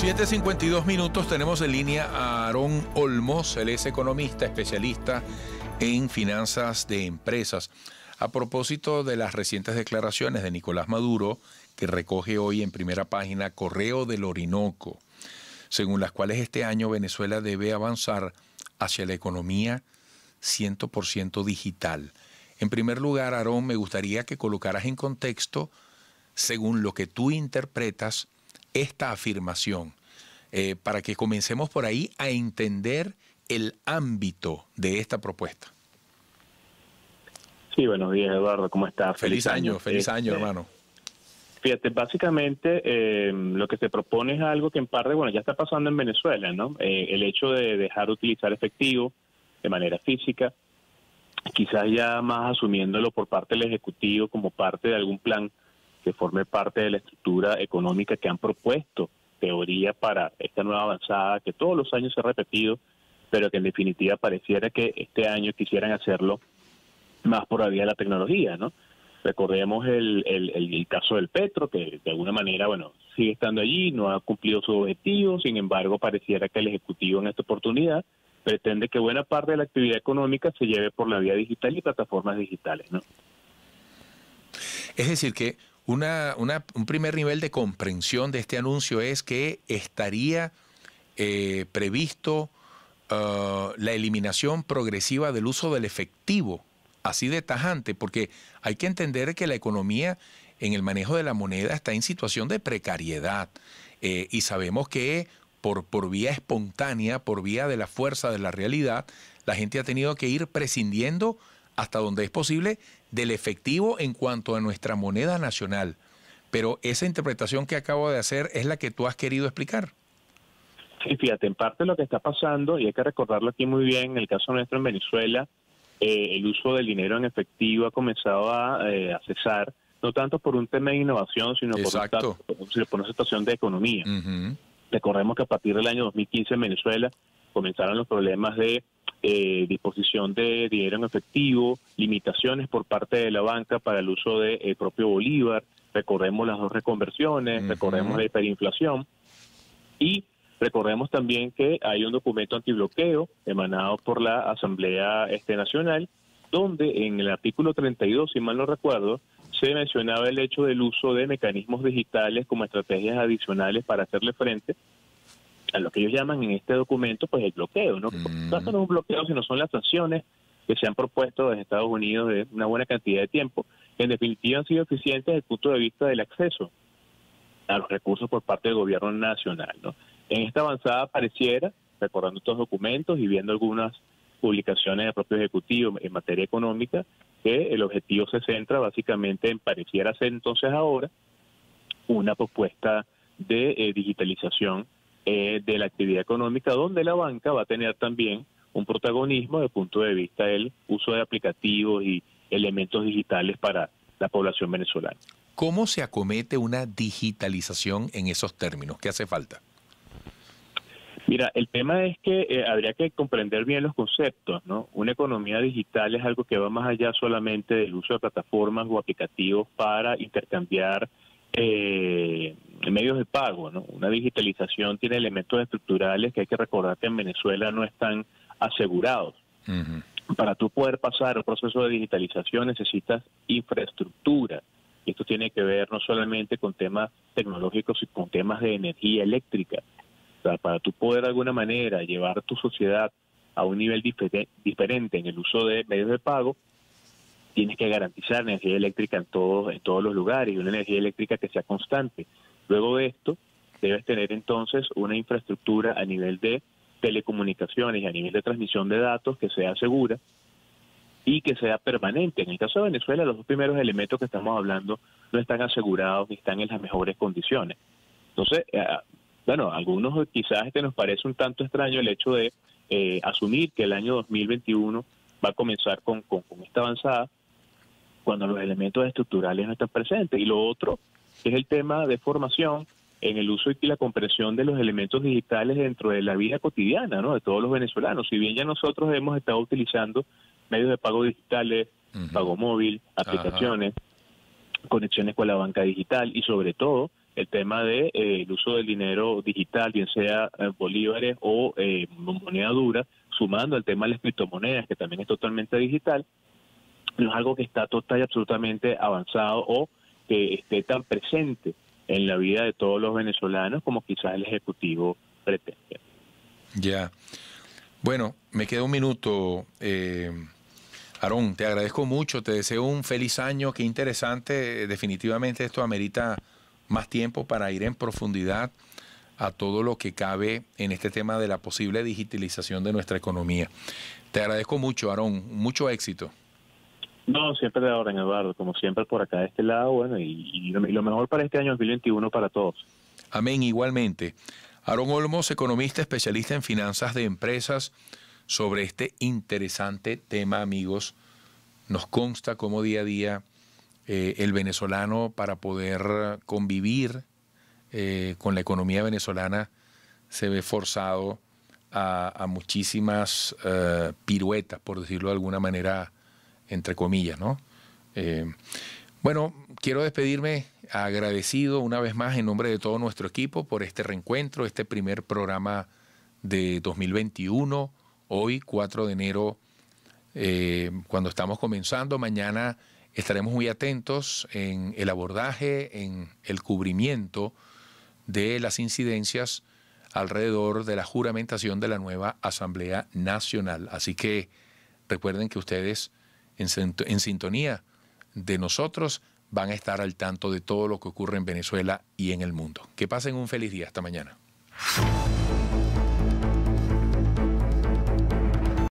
7.52 minutos tenemos en línea a Aarón Olmos, él es economista, especialista en finanzas de empresas. A propósito de las recientes declaraciones de Nicolás Maduro, que recoge hoy en primera página Correo del Orinoco, según las cuales este año Venezuela debe avanzar hacia la economía 100% digital. En primer lugar, Aarón, me gustaría que colocaras en contexto, según lo que tú interpretas, esta afirmación, eh, para que comencemos por ahí a entender el ámbito de esta propuesta. Sí, buenos días Eduardo, ¿cómo estás? Feliz, año, feliz año este, hermano. Fíjate, básicamente eh, lo que se propone es algo que en parte, bueno, ya está pasando en Venezuela, ¿no? Eh, el hecho de dejar de utilizar efectivo de manera física, quizás ya más asumiéndolo por parte del Ejecutivo como parte de algún plan que forme parte de la estructura económica que han propuesto teoría para esta nueva avanzada que todos los años se ha repetido, pero que en definitiva pareciera que este año quisieran hacerlo más por la vía de la tecnología, ¿no? Recordemos el, el, el, caso del Petro, que de alguna manera, bueno, sigue estando allí, no ha cumplido su objetivo, sin embargo, pareciera que el Ejecutivo en esta oportunidad pretende que buena parte de la actividad económica se lleve por la vía digital y plataformas digitales, ¿no? Es decir, que una, un primer nivel de comprensión de este anuncio es que estaría eh, previsto uh, la eliminación progresiva del uso del efectivo, así de tajante, porque hay que entender que la economía en el manejo de la moneda está en situación de precariedad eh, y sabemos que por, por vía espontánea, por vía de la fuerza de la realidad, la gente ha tenido que ir prescindiendo hasta donde es posible del efectivo en cuanto a nuestra moneda nacional. Pero esa interpretación que acabo de hacer es la que tú has querido explicar. Sí, fíjate, en parte lo que está pasando, y hay que recordarlo aquí muy bien, en el caso nuestro en Venezuela, eh, el uso del dinero en efectivo ha comenzado a, eh, cesar, no tanto por un tema de innovación, sino por una, situación de economía. Recordemos que a partir del año 2015 en Venezuela comenzaron los problemas de eh, disposición de dinero en efectivo, limitaciones por parte de la banca para el uso del de, propio Bolívar, recordemos las dos reconversiones, recordemos la hiperinflación. Y recordemos también que hay un documento antibloqueo emanado por la Asamblea este, Nacional, donde en el artículo 32, si mal no recuerdo, se mencionaba el hecho del uso de mecanismos digitales como estrategias adicionales para hacerle frente a lo que ellos llaman en este documento, pues el bloqueo, ¿no? Mm. No es un bloqueo, sino son las sanciones que se han propuesto desde Estados Unidos de una buena cantidad de tiempo, que en definitiva han sido eficientes desde el punto de vista del acceso a los recursos por parte del gobierno nacional, ¿no? En esta avanzada pareciera, recordando estos documentos y viendo algunas publicaciones del propio Ejecutivo en materia económica, que el objetivo se centra básicamente en pareciera ser entonces ahora una propuesta de eh, digitalización eh, de la actividad económica, donde la banca va a tener también un protagonismo desde el punto de vista del uso de aplicativos y elementos digitales para la población venezolana. ¿Cómo se acomete una digitalización en esos términos? ¿Qué hace falta? Mira, el tema es que eh, habría que comprender bien los conceptos, ¿no? Una economía digital es algo que va más allá solamente del uso de plataformas o aplicativos para intercambiar eh, medios de pago. ¿no? Una digitalización tiene elementos estructurales que hay que recordar que en Venezuela no están asegurados. Para tú poder pasar el proceso de digitalización necesitas infraestructura. Y esto tiene que ver no solamente con temas tecnológicos, sino con temas de energía eléctrica. O sea, para tú poder de alguna manera llevar tu sociedad a un nivel diferente en el uso de medios de pago, tienes que garantizar energía eléctrica en todos, en todos los lugares y una energía eléctrica que sea constante. Luego de esto, debes tener entonces una infraestructura a nivel de telecomunicaciones y a nivel de transmisión de datos que sea segura y que sea permanente. En el caso de Venezuela, los dos primeros elementos que estamos hablando no están asegurados ni están en las mejores condiciones. Entonces, eh, bueno, a algunos quizás este nos parece un tanto extraño el hecho de eh, asumir que el año 2021 va a comenzar con, con esta avanzada, cuando los elementos estructurales no están presentes. Y lo otro es el tema de formación en el uso y la comprensión de los elementos digitales dentro de la vida cotidiana ¿no? de todos los venezolanos. Si bien ya nosotros hemos estado utilizando medios de pago digitales, pago móvil, aplicaciones, conexiones con la banca digital y sobre todo el tema de eh, el uso del dinero digital, bien sea eh, bolívares o eh, moneda dura, sumando el tema de las criptomonedas, que también es totalmente digital, no es algo que está total y absolutamente avanzado o que esté tan presente en la vida de todos los venezolanos como quizás el Ejecutivo pretende. Ya. Bueno, me queda un minuto. Eh, Aarón, te agradezco mucho, te deseo un feliz año, qué interesante, definitivamente esto amerita más tiempo para ir en profundidad a todo lo que cabe en este tema de la posible digitalización de nuestra economía. Te agradezco mucho, Aarón, mucho éxito. No, siempre de orden, Eduardo, como siempre por acá de este lado, bueno, y, lo, mejor para este año 2021 para todos. Amén, igualmente. Aarón Olmos, economista especialista en finanzas de empresas, sobre este interesante tema, amigos. Nos consta cómo día a día eh, el venezolano, para poder convivir eh, con la economía venezolana, se ve forzado a, muchísimas eh, piruetas, por decirlo de alguna manera, entre comillas, ¿no? bueno, quiero despedirme agradecido una vez más en nombre de todo nuestro equipo por este reencuentro, este primer programa de 2021, hoy 4 de enero, cuando estamos comenzando, mañana estaremos muy atentos en el abordaje, en el cubrimiento de las incidencias alrededor de la juramentación de la nueva Asamblea Nacional. Así que recuerden que ustedes en, sintonía de nosotros van a estar al tanto de todo lo que ocurre en Venezuela y en el mundo. Que pasen un feliz día. Hasta mañana.